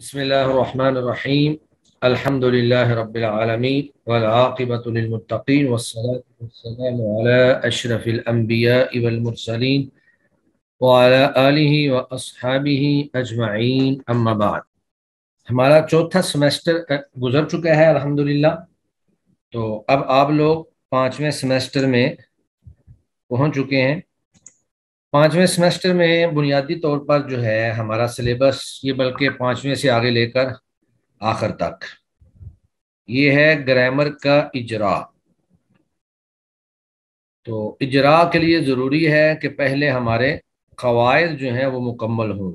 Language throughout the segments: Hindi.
बसमीम अल्हम्दुलिल्लाह रब्बिल आलमीन वल आक़िबतु लिल मुत्तक़ीन वस्सलातु हमारा चौथा सेमेस्टर गुजर चुका है, अल्हम्दुलिल्लाह। तो अब आप लोग पाँचवें सेमेस्टर में पहुँच चुके हैं। पाँचवें सेमेस्टर में बुनियादी तौर पर जो है हमारा सिलेबस ये बल्कि पाँचवें से आगे लेकर आखिर तक। ये है ग्रामर का इजरा। तो इजरा के लिए ज़रूरी है कि पहले हमारे कवायद जो हैं वो मुकम्मल हों।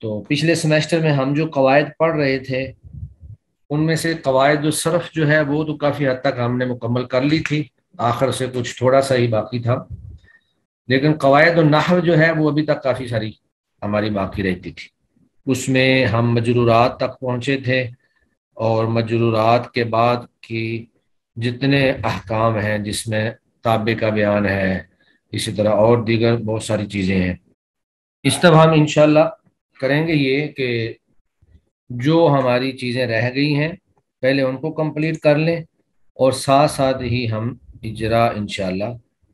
तो पिछले सेमेस्टर में हम जो कवायद पढ़ रहे थे, उनमें से कवायद सरफ जो है वो तो काफ़ी हद तक हमने मुकम्मल कर ली थी। आखिर से कुछ थोड़ा सा ही बाकी था। लेकिन कवायद नहव जो है, वो अभी तक काफ़ी सारी हमारी बाकी रहती थी। उसमें हम मजरूरात तक पहुँचे थे और मजरूरात के बाद की जितने अहकाम हैं, जिसमें ताबे का बयान है, इसी तरह और दीगर बहुत सारी चीज़ें हैं। इस तरह हम इनशाला करेंगे ये कि जो हमारी चीज़ें रह गई हैं, पहले उनको कंप्लीट कर लें और साथ साथ ही हम इजरा इनशाला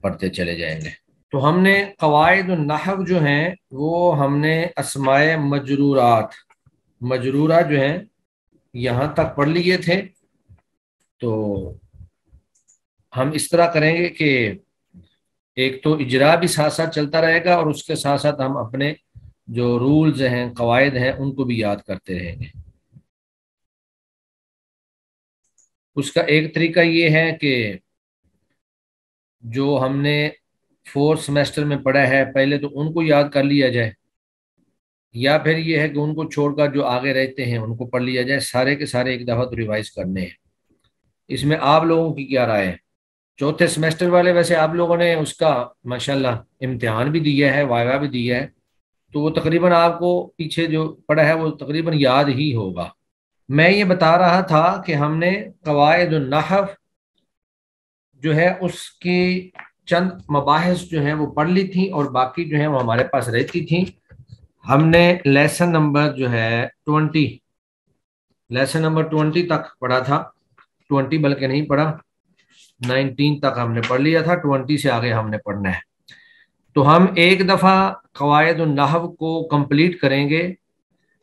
पढ़ते चले जाएँगे। तो हमने कवायद नहव जो हैं, वो हमने असमाय मजरूरात, मजरूरा जो हैं, यहाँ तक पढ़ लिए थे। तो हम इस तरह करेंगे कि एक तो इजरा भी साथ साथ चलता रहेगा और उसके साथ साथ हम अपने जो रूल्स हैं, कवायद हैं, उनको भी याद करते रहेंगे। उसका एक तरीका ये है कि जो हमने फोर्थ सेमेस्टर में पढ़ा है, पहले तो उनको याद कर लिया जाए। या फिर ये है कि उनको छोड़कर जो आगे रहते हैं, उनको पढ़ लिया जाए, सारे के सारे एक दफ़ा तो रिवाइज करने हैं। इसमें आप लोगों की क्या राय है? चौथे सेमेस्टर वाले वैसे आप लोगों ने उसका, माशाल्लाह, इम्तिहान भी दिया है, वायवा भी दिया है तो वो तकरीबन आपको पीछे जो पढ़ा है, वो तकरीबन याद ही होगा। मैं ये बता रहा था कि हमने कवायद नहफ जो है, उसकी चंद मबाहस जो हैं वो पढ़ ली थी और बाकी जो है वो हमारे पास रहती थी। हमने लेसन नंबर जो है ट्वेंटी लेसन नंबर ट्वेंटी तक पढ़ा था। ट्वेंटी बल्कि नहीं पढ़ा नाइनटीन तक हमने पढ़ लिया था ट्वेंटी से आगे हमने पढ़ना है। तो हम एक दफ़ा कवायद नहव को कंप्लीट करेंगे।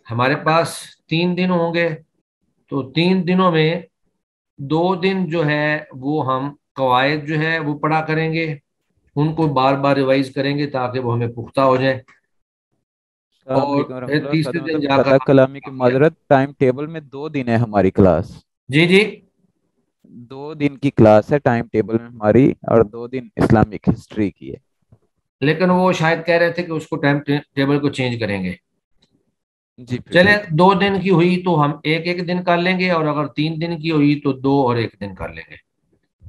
हमारे पास तीन दिन होंगे तो तीन दिनों में दो दिन जो है वो हम कवायद जो है वो पढ़ा करेंगे उनको बार बार रिवाइज करेंगे ताकि वो हमें पुख्ता हो जाए। और तीसरे दिन जाकर कलामी की माजरत टाइम टेबल में दो दिन है हमारी क्लास जी जी। दो दिन की क्लास है टाइम टेबल में हमारी और दो दिन इस्लामिक हिस्ट्री की है। लेकिन वो शायद कह रहे थे कि उसको टाइम टेबल को चेंज करेंगे। जी चले दो दिन की हुई तो हम एक एक दिन कर लेंगे और अगर तीन दिन की हुई तो दो और एक दिन कर लेंगे।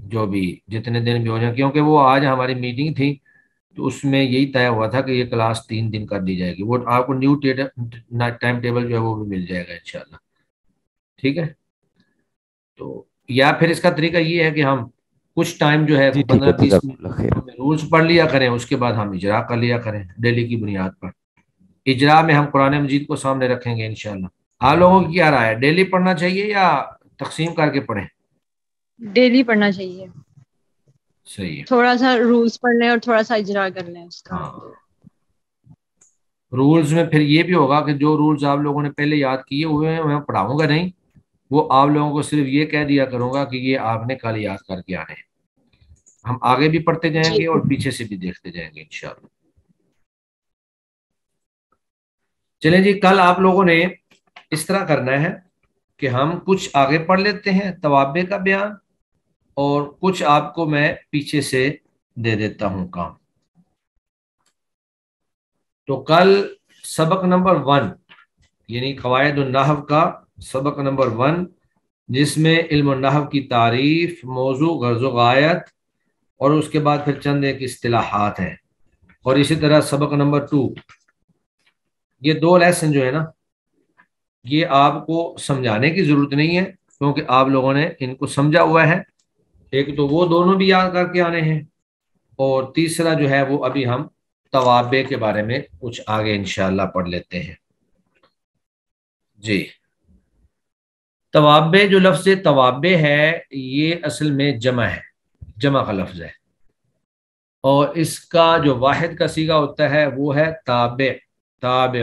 जो भी जितने दिन भी हो जाए क्योंकि वो आज हमारी मीटिंग थी तो उसमें यही तय हुआ था कि ये क्लास तीन दिन कर दी जाएगी। वो आपको न्यू टाइम टेबल जो है वो भी मिल जाएगा इंशाल्लाह। ठीक है? तो या फिर इसका तरीका ये है कि हम कुछ टाइम जो है पंद्रह बीस रूल्स पढ़ लिया करें उसके बाद हम इजरा कर लिया करें डेली की बुनियाद पर। इजरा में हम कुरान मजीद को सामने रखेंगे इनशाला आप लोगों की क्या राय है? डेली पढ़ना चाहिए या तकसीम करके पढ़ें? डेली पढ़ना चाहिए। सही है। थोड़ा सा रूल्स पढ़ लें और थोड़ा सा इजरा कर लें उसका। हाँ। रूल्स में फिर ये भी होगा कि जो रूल्स आप लोगों ने पहले याद किए हुए हैं मैं पढ़ाऊँगा नहीं। वो आप लोगों को सिर्फ़ ये कह दिया करूँगा कि ये आपने कल याद करके आने हैं। हम आगे भी पढ़ते जाएँगे और पीछे से भी देखते जाएँगे इंशाल्लाह। चले जी कल आप लोगों ने इस तरह करना है कि हम कुछ आगे पढ़ लेते हैं तवाबे का बयान और कुछ आपको मैं पीछे से दे देता हूँ काम। तो कल सबक नंबर वन, यानी कवायद नहव का सबक नंबर वन, जिसमें इल्म नहव की तारीफ़, मौजू गायत, और उसके बाद फिर चंद एक असलाहत हैं। और इसी तरह सबक नंबर टू, ये दो लेसन जो है ना, ये आपको समझाने की ज़रूरत नहीं है, क्योंकि आप लोगों ने इनको समझा हुआ है। एक तो वो दोनों भी याद करके आने हैं। और तीसरा जो है वो अभी हम तवाबे के बारे में कुछ आगे इंशाल्लाह पढ़ लेते हैं। जी। तवाबे जो लफ्ज तवाबे है, ये असल में जमा है, जमा का लफ्ज है। और इसका जो वाहिद का सीगा होता है, वो है ताबे ताबे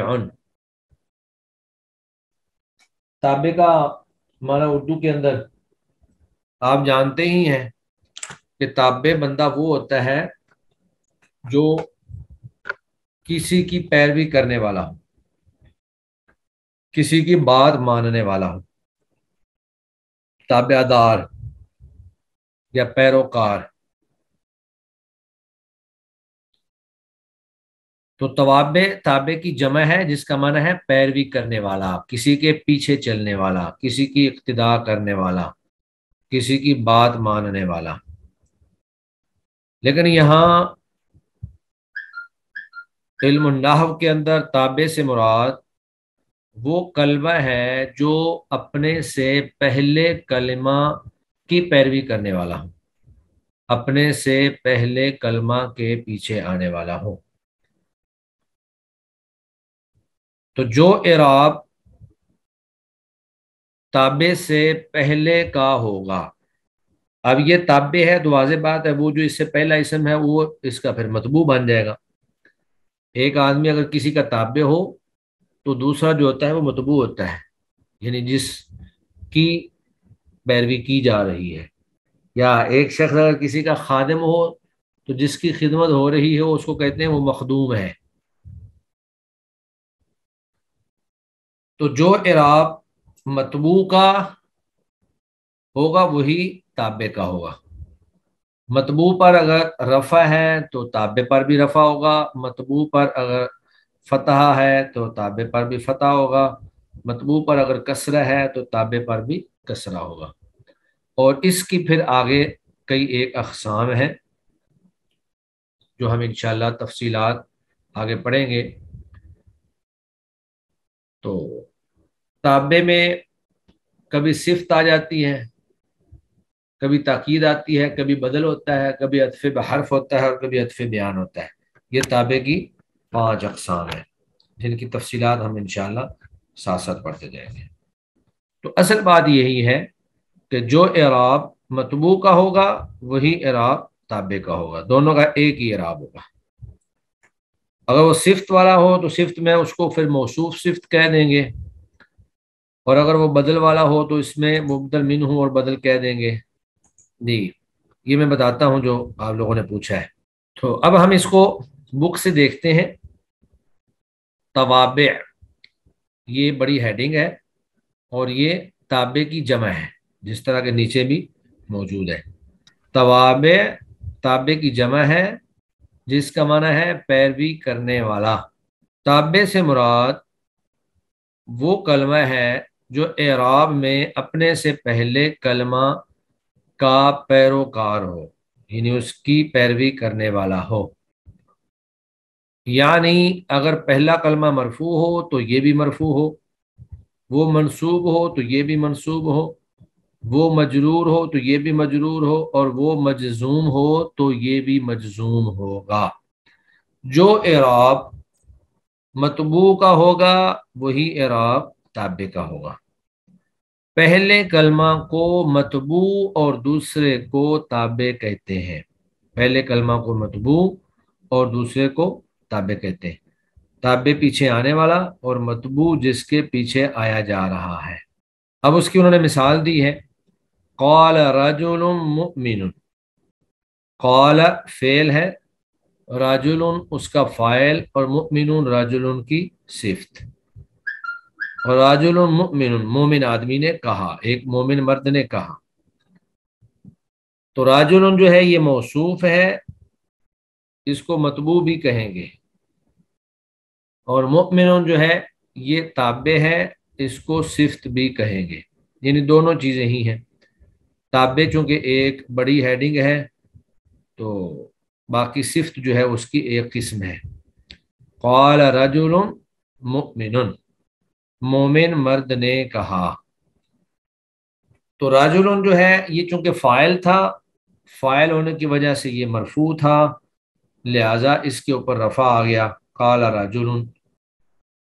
ताबे का माना उर्दू के अंदर आप जानते ही हैं कि ताबे बंदा वो होता है जो किसी की पैरवी करने वाला हो, किसी की बात मानने वाला हो। ताबेदार या पैरोकार। तो तवाबे ताबे की जमा है, जिसका माना है पैरवी करने वाला, किसी के पीछे चलने वाला, किसी की इक्तदा करने वाला। किसी की बात मानने वाला। लेकिन यहाँ इल्म के अंदर ताबे से मुराद, वो कलमा है जो अपने से पहले कलमा की पैरवी करने वाला हो। अपने से पहले कलमा के पीछे आने वाला हो। तो जो एराब ताबे से पहले का होगा। अब ये ताबे है तो वाज बात है, वो जो इससे पहला इसम है, वो इसका फिर मतबू बन जाएगा। एक आदमी अगर किसी का ताबे हो तो दूसरा जो होता है, वो मतबू होता है। यानी जिस की पैरवी की जा रही है। या एक शख्स अगर किसी का खादम हो तो जिसकी खिदमत हो रही है, उसको कहते हैं वो मखदूम है। तो जो इराब मतबू का होगा वही ताबे का होगा। मतबू पर अगर रफ़ा है तो ताबे पर भी रफ़ा होगा। मतबू पर अगर फतह है तो ताबे पर भी फतह होगा। मतबू पर अगर कसरा है तो ताबे पर भी कसरा होगा। और इसकी फिर आगे कई एक अकसाम हैं, जो हम इंशाल्लाह तफसीलात आगे पढ़ेंगे। तो ताबे में कभी सिफ्त आ जाती है, कभी ताकीद आती है, कभी बदल होता है, कभी अतफ़ बहरफ होता है और कभी अतफ़ बयान होता है। ये ताबे की पाँच अकसाम है, जिनकी तफसीलात हम इनशाला साथ साथ पढ़ते जाएँगे। तो असल बात यही है कि जो एराब मतबू का होगा, वही एराब ताबे का होगा। दोनों का एक ही एराब होगा। अगर वो सिफ्त वाला हो तो सिफ्त में उसको फिर मौसूफ सिफ्त कह देंगे। और अगर वो बदल वाला हो तो इसमें मुबदल मिन हूँ और बदल कह देंगे। जी, ये मैं बताता हूँ जो आप लोगों ने पूछा है। तो अब हम इसको बुक से देखते हैं। तवाब, ये बड़ी हेडिंग है और ये ताबे की जमा है, जिस तरह के नीचे भी मौजूद है। तवाब, ताबे की जमा है, जिसका माना है पैरवी करने वाला। ताबे से मुराद, वो कलमा है जो एराब में अपने से पहले कलमा का पैरोकार हो, यानी उसकी पैरवी करने वाला हो। यानी अगर पहला कलमा मरफू हो तो ये भी मरफू हो। वो मनसूब हो तो ये भी मनसूब हो। वो मजरूर हो तो ये भी मजरूर हो। और वो मजजूम हो तो ये भी मजजूम होगा। जो एराब मतबू का होगा, वही एराब ताबे का होगा। पहले कलमा को मतबू और दूसरे को ताबे कहते हैं। पहले कलमा को मतबू और दूसरे को ताबे कहते हैं। ताबे पीछे आने वाला और मतबू जिसके पीछे आया जा रहा है। अब उसकी उन्होंने मिसाल दी है। कौल रजुल कौल फेल है। राजुल उसका फ़ाइल और मुमिन राजुल की सिफ्त। और राजुल मुमिन मोमिन आदमी ने कहा, एक मोमिन मर्द ने कहा। तो राजुल जो है, ये मौसूफ है, इसको मतबू भी कहेंगे। और मुमिन जो है, ये ताबे है, इसको सिफ्त भी कहेंगे। यानी दोनों चीज़ें ही हैं। ताबे चूँकि एक बड़ी हेडिंग है तो बाकी सिफ्त जो है, उसकी एक किस्म है। कौल रजुल मुमिन मोमिन मर्द ने कहा। तो राजुल जो है, ये चूँकि फ़ाइल था, फ़ाइल होने की वजह से ये मरफू था, लिहाजा इसके ऊपर रफ़ा आ गया, काला राजुल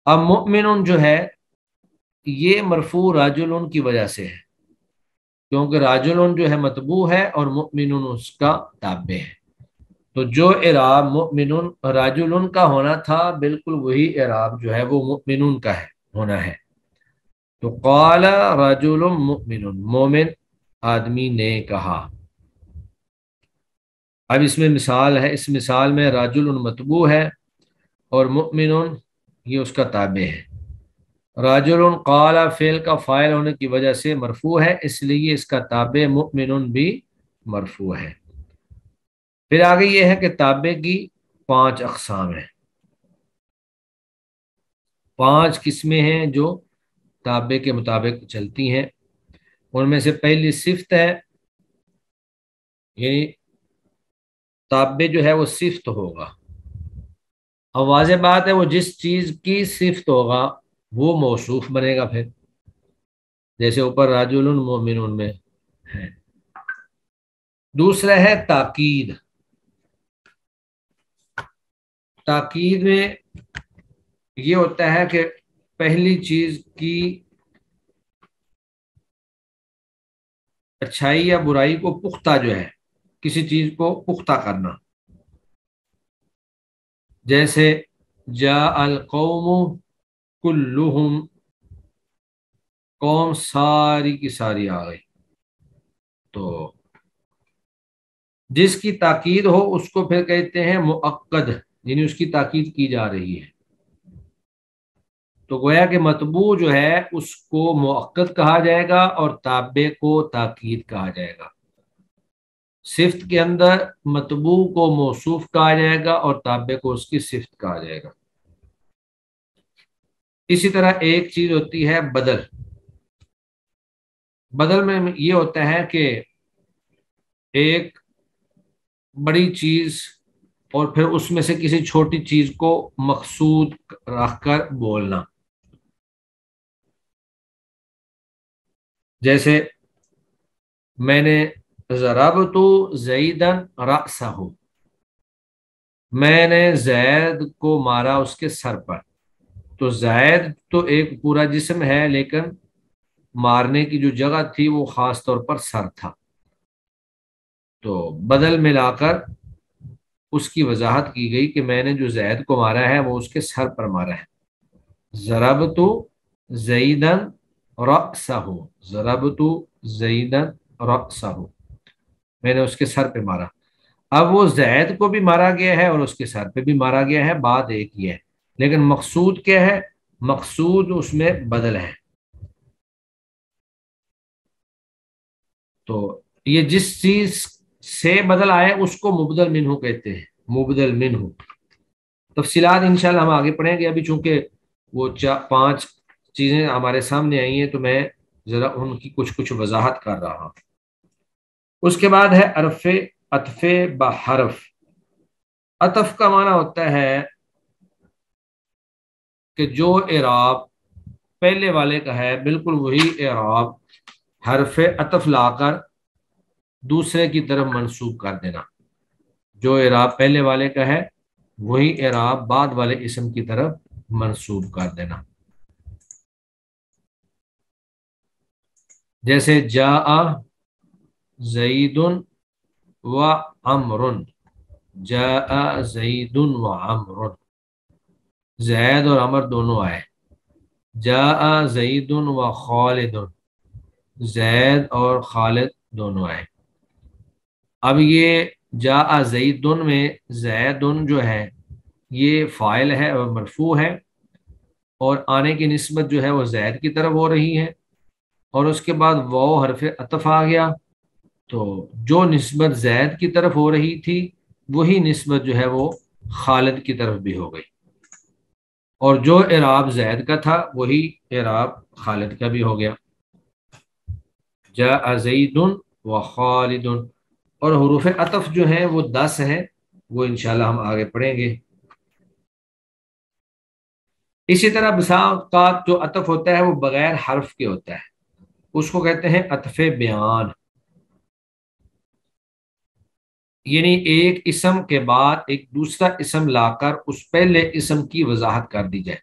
अब मुमिन जो है, ये मरफू राजुल की वजह से है, क्योंकि राजुल जो है मतबू है और मुमिन उसका ताबे है। तो जो इराब मुमिन राजुल का होना था, बिल्कुल वही इराब जो है, वो मुमिन का है। होना है। तो काला राजुल मुमिन आदमी ने कहा। अब इसमें मिसाल है, इस मिसाल में राजुल मतबू है और मुमिन ये उसका ताबे है। राजुल काला फेल का फ़ायल होने की वजह से मरफू है, इसलिए इसका ताबे मुमिन भी मरफू है। फिर आगे ये है कि ताबे की पाँच अकसाम है। पाँच किस्में हैं जो ताबे के मुताबिक चलती हैं। उनमें से पहली सिफ्त है, यानी ताबे जो है वो सिफ्त होगा। अब वाज बात है वो जिस चीज़ की सिफ्त होगा, वो मौसूफ बनेगा फिर। जैसे ऊपर राजुल मोमिन में है। दूसरा है ताकीद। ताकीद में ये होता है कि पहली चीज़ की अच्छाई या बुराई को पुख्ता जो है, किसी चीज़ को पुख्ता करना। जैसे जा अल कौम कुल्लुहुम, कौम सारी की सारी आ गई। तो जिसकी ताकीद हो, उसको फिर कहते हैं मुक्कद यानी उसकी ताकीद की जा रही है। तो गोया के मतबू जो है, उसको मुक्कद कहा जाएगा और ताबे को ताकीद कहा जाएगा। सिफ्त के अंदर मतबू को मौसूफ कहा जाएगा और ताबे को उसकी सिफ्त कहा जाएगा। इसी तरह एक चीज़ होती है बदल। बदल में ये होता है कि एक बड़ी चीज़ और फिर उसमें से किसी छोटी चीज़ को मकसूद रखकर बोलना। जैसे, मैंने जराब तो जईदन रसाहू मैंने जैद को मारा उसके सर पर। तो जैद तो एक पूरा जिस्म है, लेकिन मारने की जो जगह थी वो खास तौर पर सर था। तो बदल मिलाकर उसकी वजाहत की गई कि मैंने जो जैद को मारा है, वो उसके सर पर मारा है। जरब तो जईदन रसहु जरब तो जईदन रसहु मैंने उसके सर पे मारा। अब वो जैद को भी मारा गया है और उसके सर पे भी मारा गया है, बात एक ही है। लेकिन मकसूद क्या है? मकसूद उसमें बदल है। तो ये जिस चीज़ से बदल आए, उसको मुबदल मिनहू कहते हैं। मुबदल मिनहू। तफसीलात इंशाल्लाह हम आगे पढ़ेंगे। अभी चूँकि वो चार पाँच चीज़ें हमारे सामने आई हैं तो मैं ज़रा उनकी कुछ कुछ वजाहत कर रहा हूँ। उसके बाद है अरफे, अतफे बहरफ अतफ का माना होता है कि जो एराब पहले वाले का है, बिल्कुल वही एराब हरफ अतफ लाकर दूसरे की तरफ़ मंसूब कर देना। जो एराब पहले वाले का है, वही एराब बाद वाले इसम की तरफ़ मंसूब कर देना। जैसे जा जईदुन व अमरुन। जा जईदुन व अमरुन। जैद और अमर दोनों आए। जा जईदुन व खालिदुन। जैद और खालिद दोनों आए। अब ये जा जईदुन में जैदुन जो है, ये फ़ाइल है और मरफू है और आने की नस्बत जो है वो जैद की तरफ़ हो रही है। और उसके बाद वो हरफ अतफ आ गया। तो जो नस्बत जैद की तरफ़ हो रही थी, वही नस्बत जो है वो खालिद की तरफ़ भी हो गई। और जो एराब जैद का था, वही एराब खालिद का भी हो गया। जा जईदुन व खालिदुन। और हरूफ अतफ जो है, वो दस है, वो इंशाल्लाह हम आगे पढ़ेंगे। इसी तरह बसात जो अतफ होता है, वो बगैर हर्फ के होता है। उसको कहते हैं अतफ बयान। यानी एक इसम के बाद एक दूसरा इसम लाकर उस पहले इसम की वजाहत कर दी जाए।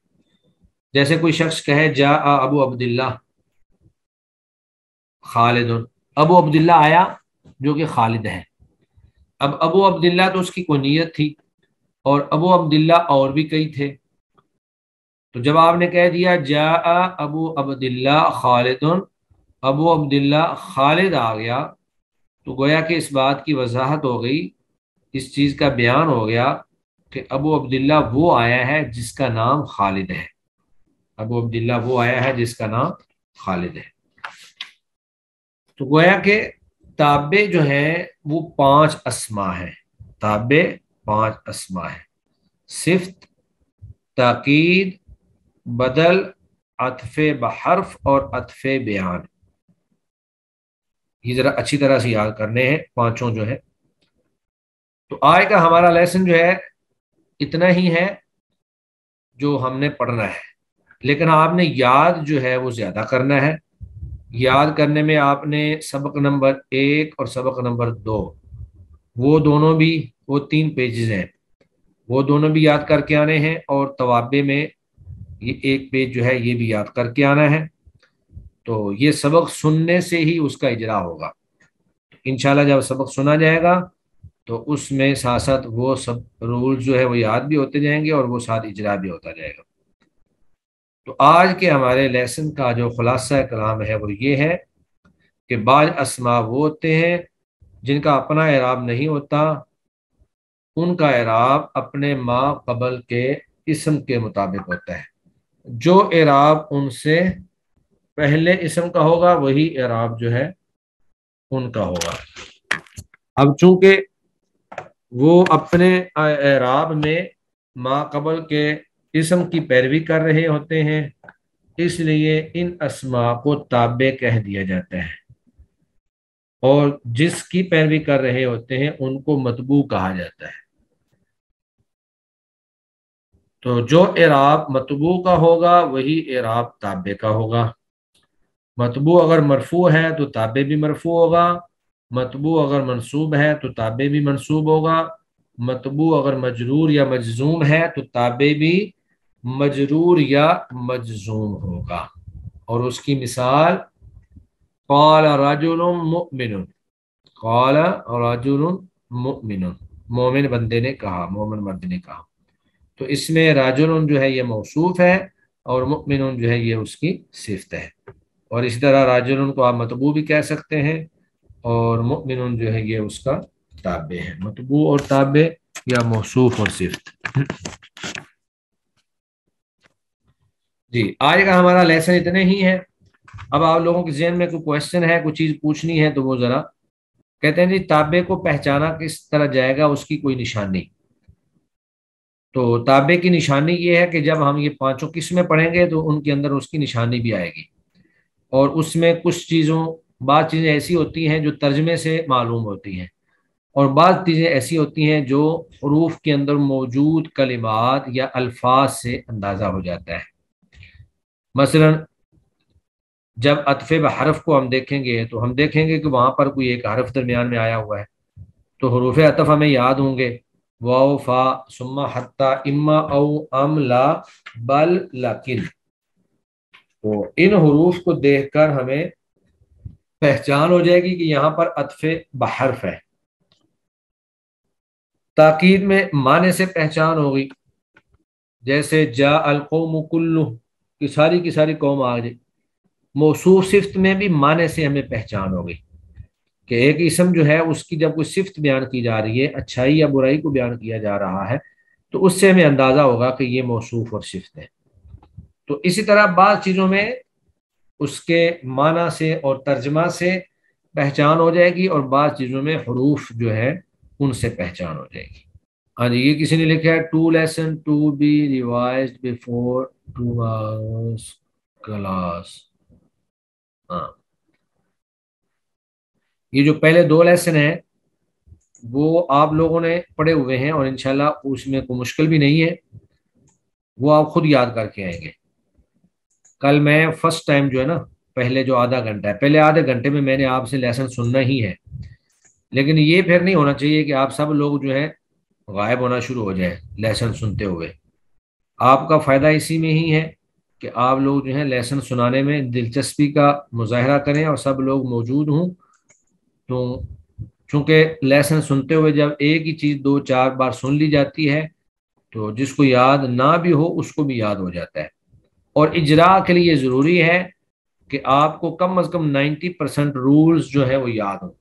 जैसे कोई शख्स कहे, जा अबू अब्दुल्ला खालिद अबू अब्दुल्ला आया जो कि खालिद है। अब अबू अब्दुल्ला तो उसकी कोई नीयत थी और अबू अब्दुल्ला और भी कई थे। तो जब आपने कह दिया, जा अबू अब्दुल्ला खालिद अबू अब्दुल्ला खालिद आ गया तो गोया कि इस बात की वजाहत हो गई, इस चीज़ का बयान हो गया कि अबू अब्दुल्ला वो आया है जिसका नाम खालिद है। अबू अब्दुल्ला वो आया है जिसका नाम खालिद है। तो गोया के ताबे जो है वो पाँच असमा है। ताबे पाँच असमा है। सिफ्त, ताकीद, बदल, अतफ़े बहरफ और अतफ़े बयान। ये ज़रा अच्छी तरह से याद करने हैं, पाँचों जो है। तो आज का हमारा लेसन जो है, इतना ही है जो हमने पढ़ना है। लेकिन आपने याद जो है, वो ज़्यादा करना है। याद करने में आपने सबक नंबर एक और सबक नंबर दो, वो दोनों भी, वो तीन पेजेस हैं। वो दोनों भी याद करके आने हैं और तवाबे में ये एक पेज जो है, ये भी याद करके आना है। तो ये सबक सुनने से ही उसका इजरा होगा। इनशाला जब सबक सुना जाएगा तो उसमें साथ साथ वो सब रूल जो है वो याद भी होते जाएँगे और वो साथ इजरा भी होता जाएगा। तो आज के हमारे लेसन का जो खुलासा कलाम है वो ये है कि बाज असमा वो होते हैं जिनका अपना एराब नहीं होता। उनका एराब अपने माँ कबल के इसम के मुताबिक होता है। जो एराब उनसे पहले इसम का होगा, वही एराब जो है उनका होगा। अब चूँकि वो अपने एराब में माकबल के इसम की पैरवी कर रहे होते हैं, इसलिए इन असमा को ताबे कह दिया जाता है। और जिसकी पैरवी कर रहे होते हैं, उनको मतबू कहा जाता है। तो जो एराब मतबू का होगा, वही एराब ताबे का होगा। मतबू अगर मरफू है तो ताबे भी मरफू होगा। मतबू अगर मनसूब है तो ताबे भी मनसूब होगा। मतबू अगर मजरूर या मजजूम है तो ताबे भी मजरूर या मजजूम होगा। और उसकी मिसाल, कौल राजुलमिन कौल राजुलमिन मोमिन बंदे ने कहा, मोमिन मर्द ने कहा। तो इसमें राजुल जो है ये मौसूफ है और मुमिन जो है ये उसकी सिफत है। और इसी तरह राजुल को आप मतबू भी कह सकते हैं और मुमिन जो है ये उसका ताबे है। मतबू और ताबे या मौसूफ और सिफ्त। जी, आज का हमारा लेसन इतने ही है। अब आप लोगों के जहन में कोई क्वेश्चन है, कोई चीज़ पूछनी है तो वो ज़रा कहते हैं जी, ताबे को पहचाना किस तरह जाएगा उसकी कोई निशानी। तो ताबे की निशानी ये है कि जब हम ये पाँचों किस्में पढ़ेंगे तो उनके अंदर उसकी निशानी भी आएगी। और उसमें कुछ चीज़ों, बाद चीज़ें ऐसी होती हैं जो तर्जमे से मालूम होती हैं। और बाद चीज़ें ऐसी होती हैं जो हरूफ के अंदर मौजूद कलिमात या अल्फाज से अंदाज़ा हो जाता है। मसलन, जब अतफ़े हरफ को हम देखेंगे तो हम देखेंगे कि वहाँ पर कोई एक हरफ दरमियान में आया हुआ है। तो हरूफ अतफ़ हमें याद होंगे, वाओ फा, सुम्मा हत्ता, इम्मा अम ला बल लकिन। तो इन हरूफ को देखकर हमें पहचान हो जाएगी कि यहाँ पर अतफे बहरफ है। ताकीद में माने से पहचान होगी। जैसे, जा अलकौम कुल्लु, की सारी की सारी कौम आ गई। मौसू सिफ्त में भी माने से हमें पहचान होगी कि एक इसम जो है, उसकी जब कोई सिफ्त बयान की जा रही है, अच्छाई या बुराई को बयान किया जा रहा है तो उससे हमें अंदाज़ा होगा कि ये मौसूफ और सिफ्त है। तो इसी तरह बाद चीज़ों में उसके माना से और तर्जमा से पहचान हो जाएगी और बाद चीज़ों में हरूफ जो है, उनसे पहचान हो जाएगी। हाँ जी, ये किसी ने लिखा है, two lesson to be revise before two hours class. हाँ। ये जो पहले दो लेसन है, वो आप लोगों ने पढ़े हुए हैं और इंशाल्लाह उसमें कोई मुश्किल भी नहीं है। वो आप खुद याद करके आएँगे। कल मैं फ़र्स्ट टाइम जो है ना, पहले जो आधा घंटा है, पहले आधे घंटे में मैंने आपसे लेसन सुनना ही है। लेकिन ये फिर नहीं होना चाहिए कि आप सब लोग जो है, गायब होना शुरू हो जाए लेसन सुनते हुए। आपका फ़ायदा इसी में ही है कि आप लोग जो है लेसन सुनाने में दिलचस्पी का मुजाहरा करें और सब लोग मौजूद हों। तो चूँकि लेसन सुनते हुए जब एक ही चीज़ दो चार बार सुन ली जाती है तो जिसको याद ना भी हो, उसको भी याद हो जाता है। और इजरा के लिए ज़रूरी है कि आपको कम अज़ कम 90 परसेंट रूल्स जो है वो याद हो।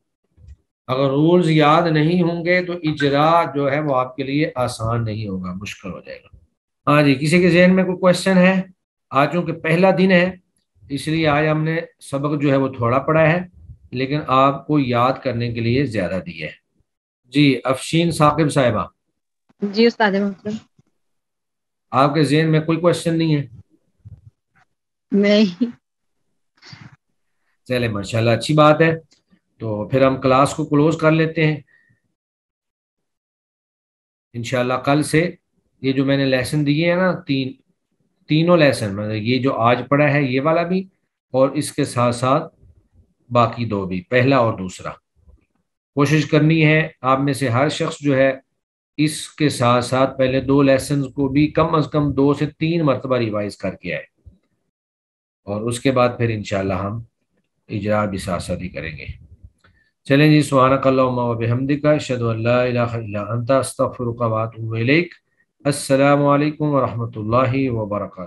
अगर रूल्स याद नहीं होंगे तो इजरा जो है वो आपके लिए आसान नहीं होगा मुश्किल हो जाएगा। हाँ जी किसी के जहन में कोई क्वेश्चन है? आज चूँकि पहला दिन है इसलिए आज हमने सबक जो है वो थोड़ा पढ़ा है लेकिन आपको याद करने के लिए ज़्यादा दिया है। जी अफशीन साकिब साहिबा। जी उस्ताद आपके जहन में कोई क्वेश्चन नहीं है? नहीं। चले माशाल्लाह, अच्छी बात है। तो फिर हम क्लास को क्लोज कर लेते हैं। इनशाला कल से ये जो मैंने लेसन दिए हैं ना, तीन, तीनों लेसन मतलब ये जो आज पढ़ा है, ये वाला भी और इसके साथ साथ बाकी दो भी, पहला और दूसरा। कोशिश करनी है आप में से हर शख्स जो है, इसके साथ साथ पहले दो लेसन को भी कम अज कम दो से तीन मरतबा रिवाइज करके आए। और उसके बाद फिर इनशाला हम इजरा ही करेंगे। चलें जी सुहानकल्लाबिहमदिका शद अल्लाह असतफ़ुरक़ात असलकम वरहमल वर्का